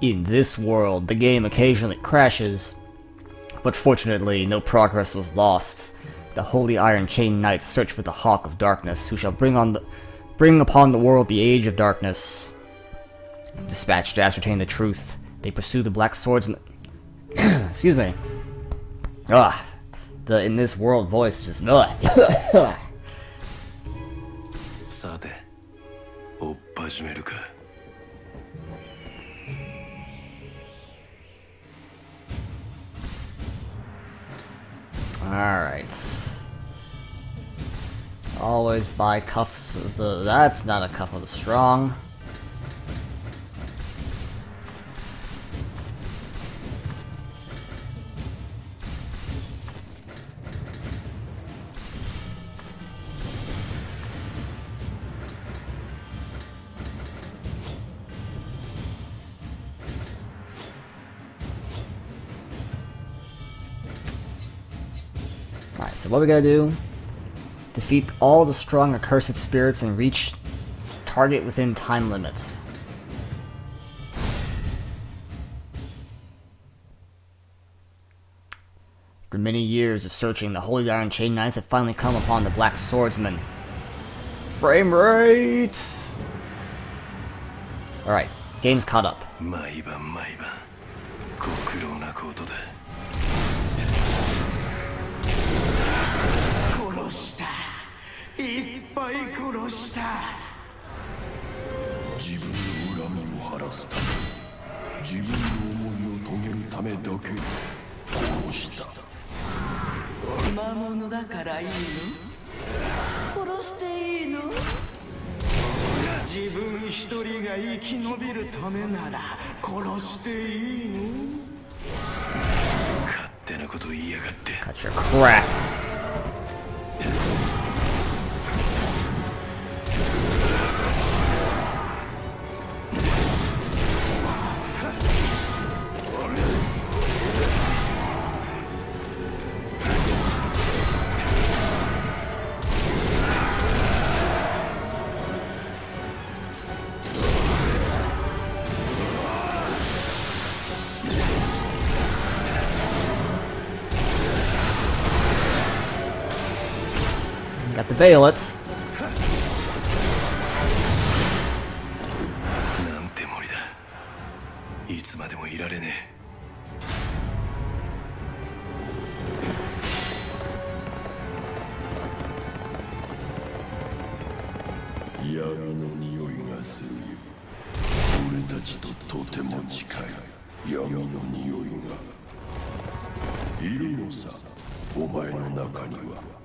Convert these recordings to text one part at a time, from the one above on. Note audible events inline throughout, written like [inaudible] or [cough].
In this world, the game occasionally crashes, but fortunately, no progress was lost. The Holy Iron Chain Knights search for the Hawk of Darkness, who shall bring on the bring upon the world the Age of Darkness. Dispatched to ascertain the truth, they pursue the Black Swordsman. [coughs] Excuse me. Ah, the in this world voice just. [coughs] Ugh. さて追っ始めるか Alright. Always buy cuffs of the. That's not a cuff of the strong. what we gotta do? Defeat all the strong accursed spirits and reach target within time limits. After many years of searching, the Holy Iron Chain Knights have finally come upon the Black Swordsman. Frame rate! Alright, game's caught up. 毎晩毎晩ご苦労なことだ ぱい殺した。自分の恨みを晴らすため自分の思いを遂げるためだけに殺した。魔物だからいいの？殺していいの？自分一人が生き延びるためなら殺していいの？勝手なこと言いやがって The Baylets. なんて森だ。いつまでもいられね闇の匂いがするよ。俺たちととても近い。闇の匂いが。いるのさお前の中には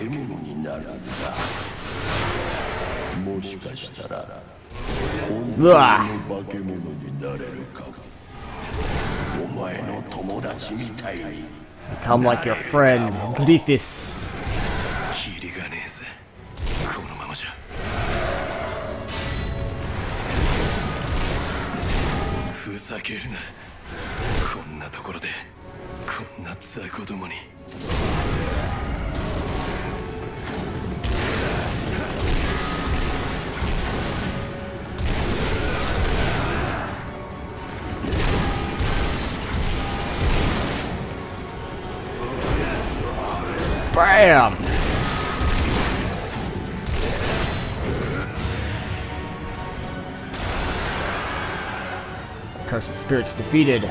した化け物になるんだもしかしたら本当の化け物になれるかも。お前の友達みたいに Come like your friend, Griffiths. キリがねえぜ。このままじゃ。ふざけるな。こんなところでこんな雑魚どもに BAM! Cursed spirits defeated.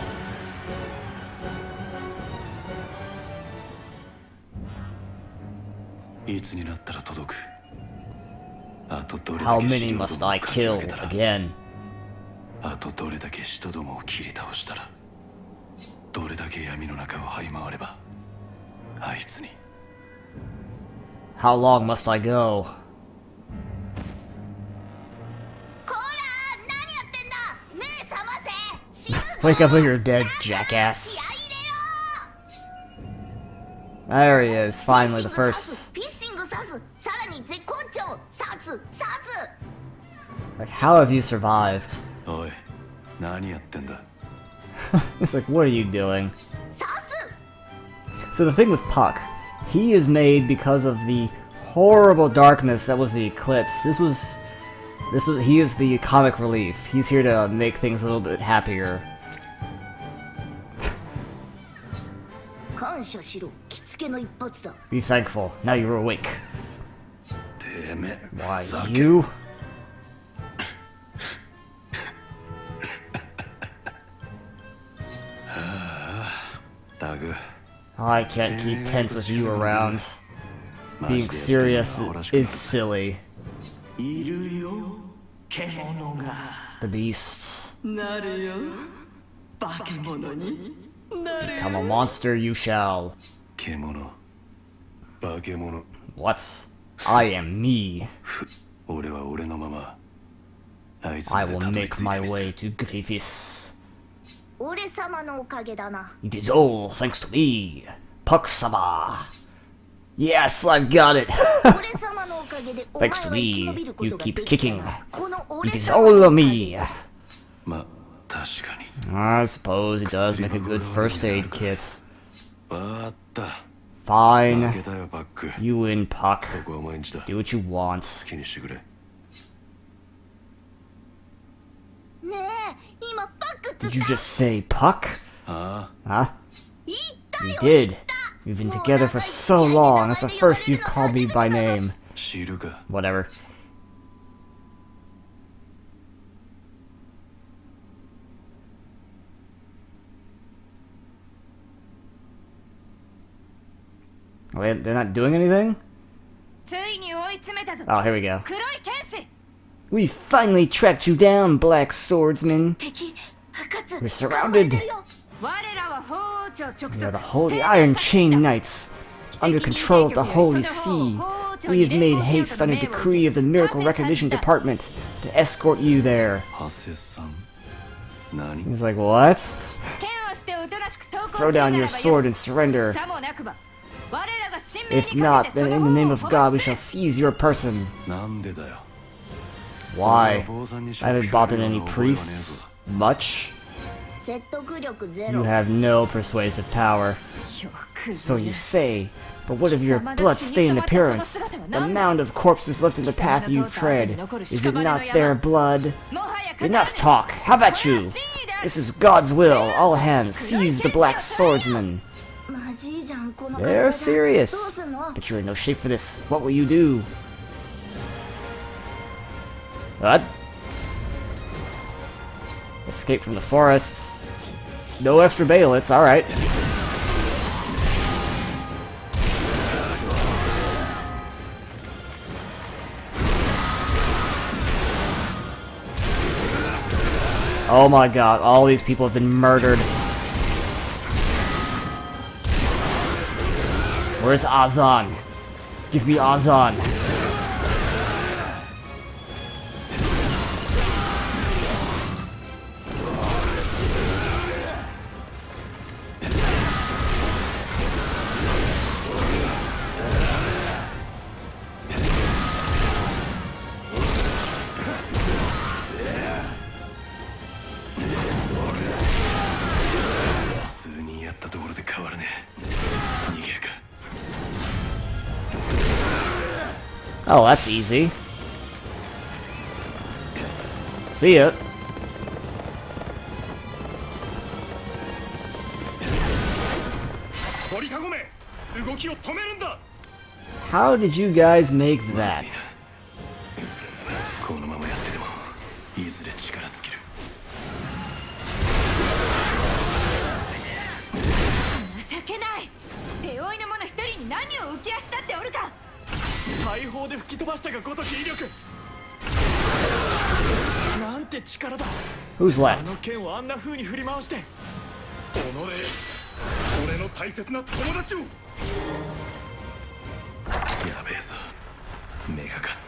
How many must I kill again? あとどれだけ人どもを切り倒したらどれだけ闇の中を這い回ればあいつに How long must I go? Wake up you're dead, jackass. There he is, finally, the first. Like, how have you survived? [laughs] it's like, what are you doing? [laughs] So the thing with Puck he is made because of the horrible darkness that was the eclipse. This was... This was, he is the comic relief. He's here to make things a little bit happier. Be thankful. Now you're awake. Damn it. Why, you? [sighs] Ah, Doug. I can't keep tense with you around. Being serious is silly. The beasts. Become a monster you shall. What? I am me. [laughs] I will make my way to Griffiths. It is all thanks to me, Puck-sama. Yes, I've got it. [laughs] thanks to me, you keep kicking. It is all me. I suppose it does make a good first aid kit. Fine. You win, Puck. Do what you want. Did you just say puck? Uh. Huh? Huh? You did. We've been together for so long. That's the first you've called me by name. Shiruka. Whatever. Wait, they're not doing anything? Oh, here we go. We finally tracked you down, Black Swordsman. We're surrounded. We are the holy Iron Chain Knights, under control of the Holy See. We have made haste under decree of the Miracle Recognition Department to escort you there. He's like, what? Throw down your sword and surrender. If not, then in the name of God we shall seize your person. Why? I haven't bothered any priests much, you have no persuasive power. So you say, but what of your blood-stained appearance? The mound of corpses left in the path you tread. Is it not their blood? Enough talk! How about you? This is God's will. All hands, seize the black swordsman. They're serious. But you're in no shape for this. What will you do? What? Escape from the forests. No extra behelits, alright. Oh my god, all these people have been murdered. Where's Azan? Give me Azan. " easy. See ya. How did you guys make that?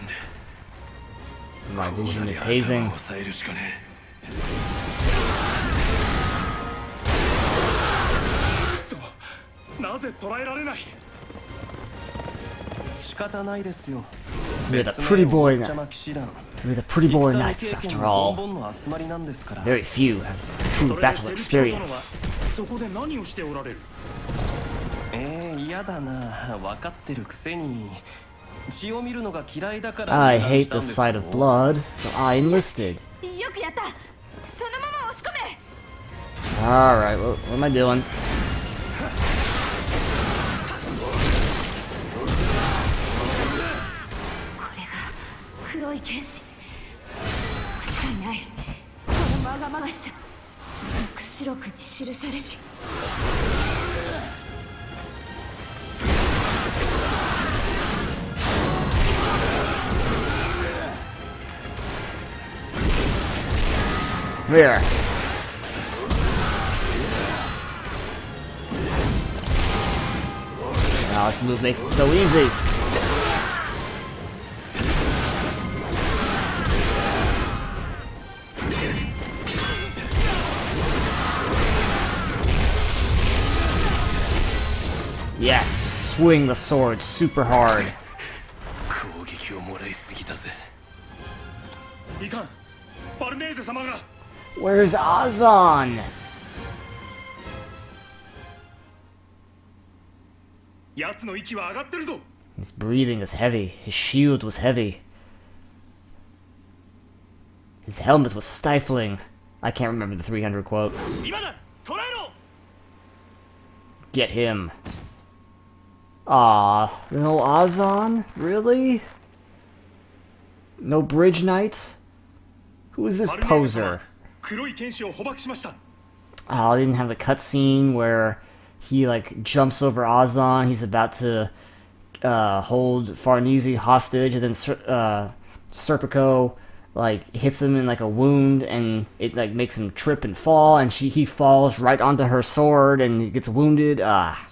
んで My こう vision なり is 頭を hazing. 抑えるしかねクソなぜ捉えられない仕方ないですよ We're the pretty boy 邪 now. 魔騎士団 We're the pretty boy 戦の knights 経験 after の all. ボンボンの集まりなんですから Very few have そ true れで battle セルピオ殿は experience. そこで何をしておられるえー、嫌だな分かってるくせに血を見るのが嫌いだから I 入 hate 団 the したん sight です of よ blood, so I enlisted. よくやったそのまま押し込め Alright, what, what am I doing? [laughs] まがまがしさ黙示録に記されし There. Wow, this move makes it so easy. Yes, swing the sword super hard. Where's Azan? His breathing is heavy. His shield was heavy. His helmet was stifling. I can't remember the 300 quote. Get him. Ah, no Azan? Really? No Bridge Knights? Who is this poser? Oh, I didn't have a cutscene where he, like, jumps over Azan. He's about to uh, hold Farnese hostage, and then uh, Serpico like hits him in like a wound and it like makes him trip and fall and she he falls right onto her sword and he gets wounded ah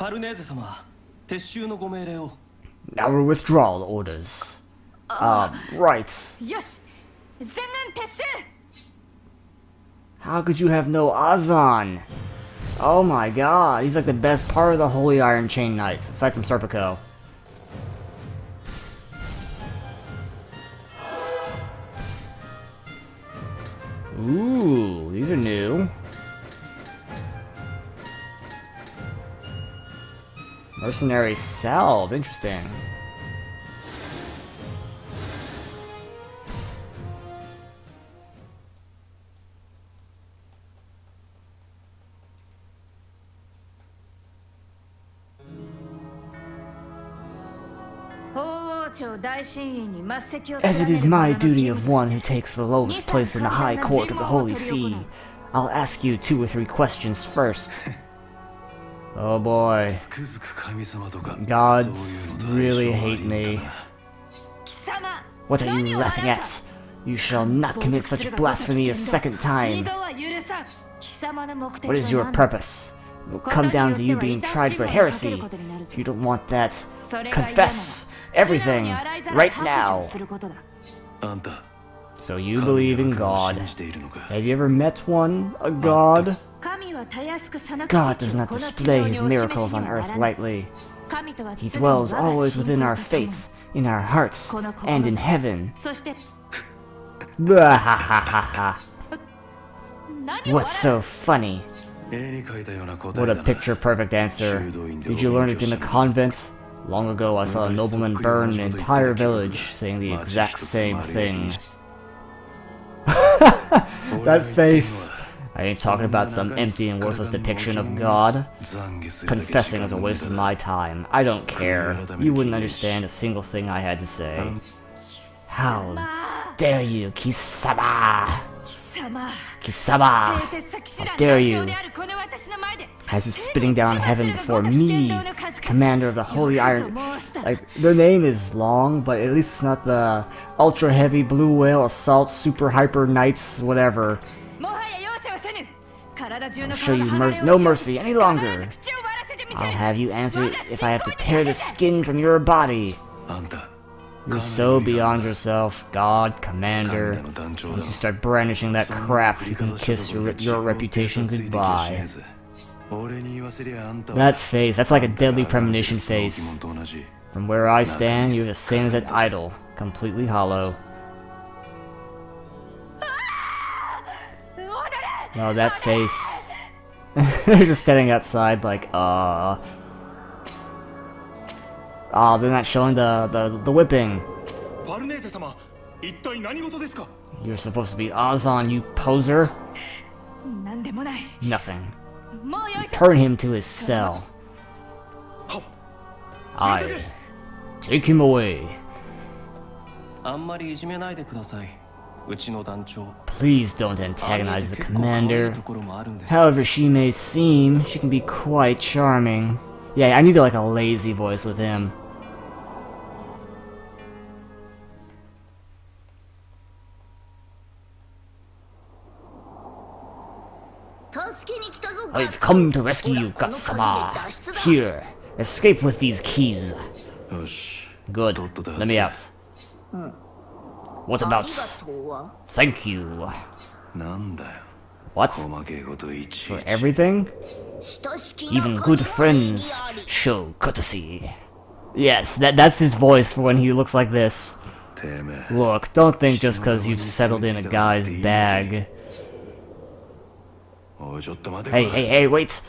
ファルネーゼ様撤収のご命令を our withdrawal orders. Um, right. よし全軍撤収 How could you have no Azon? Oh my god, he's like the best part of the Holy Iron Chain Knights, aside from Serpico. Ooh, these are new. Mercenary Salve, interesting. As it is my duty of one who takes the lowest place in the high court of the Holy See, I'll ask you two or three questions first. [laughs] Oh boy. Gods really hate me. What are you laughing at? You shall not commit such blasphemy a second time. What is your purpose? It will come down to you being tried for heresy. If you don't want that, confess everything right now. So you believe in God. Have you ever met one, a god? God does not display his miracles on earth lightly. He dwells always within our faith, in our hearts, and in heaven. [laughs] What's so funny? What a picture-perfect answer. Did you learn it in a convent? Long ago I saw a nobleman burn an entire village, saying the exact same thing. [laughs] that face! I ain't talking about some empty and worthless depiction of God. Confessing was a waste of my time. I don't care. You wouldn't understand a single thing I had to say. How dare you, Kisama! Kisama! How dare you! As you spitting down heaven before me, commander of the Holy Iron... Like, their name is long, but at least it's not the ultra-heavy blue whale assault super hyper knights whatever. I'll show you mer no mercy any longer. I'll have you answer if I have to tear the skin from your body. You're so beyond yourself, God, Commander. Once you start brandishing that crap, you can kiss your, your reputation goodbye. That face, that's like a deadly premonition face. From where I stand, you're the same as an idol, completely hollow. No, that face. They're [laughs] just standing outside like, uh... Ah, oh, they're not showing the, the, the whipping. You're supposed to be Azan, you poser. Nothing. Turn him to his cell. I take him away. Please don't antagonize the commander. However she may seem, she can be quite charming. Yeah, I need like a lazy voice with him. I've come to rescue you, Gutsama. Here, escape with these keys. Good. Let me out. What about... Thank you. What? For everything? Even good friends show courtesy. Yes, that that's his voice for when he looks like this. Look, don't think just because you've settled in a guy's bag. Hey, hey, hey, wait!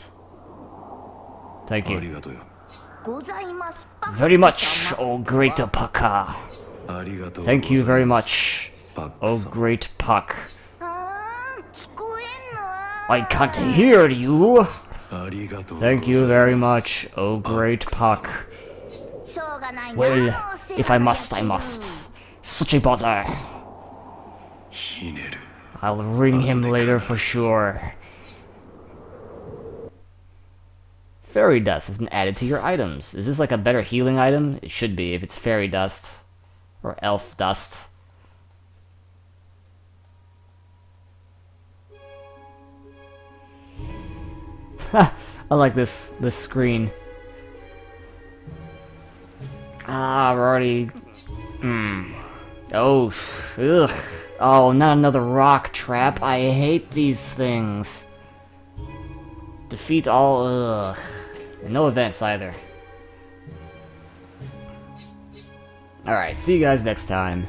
Thank you. Very much, oh great Apaka. Thank you very much, oh great Puck. I can't ah, hear you! Thank you very much, oh great Puck. Well, if I must, I must. Such a bother. I'll ring him later for sure. Fairy Dust has been added to your items. Is this like a better healing item? It should be, if it's Fairy Dust. Or elf dust. [laughs] I like this this screen. Ah, we're already. Hmm. Oh, ugh. Oh, not another rock trap. I hate these things. Defeat all. Ugh. And no events either. Alright, see you guys next time.